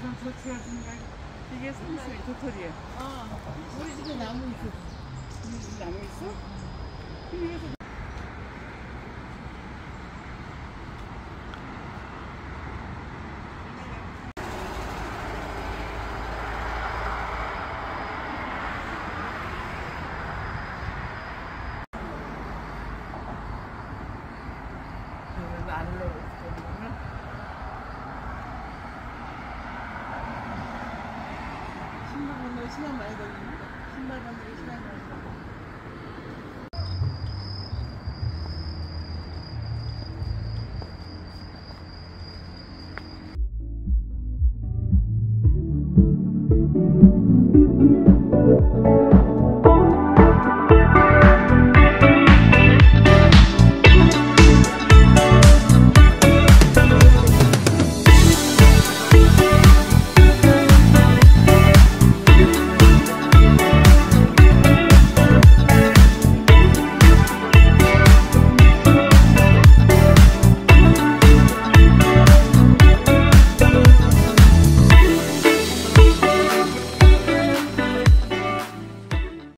전 조치가 중간 이게 삼수의 도토리예요. 어, 우리 집에 나무 있어. 우리 집 나무 있어? 그래서 이거 신발 건너 시간 많이 걸리는데 신발 건너기 시간 많이 걸리는데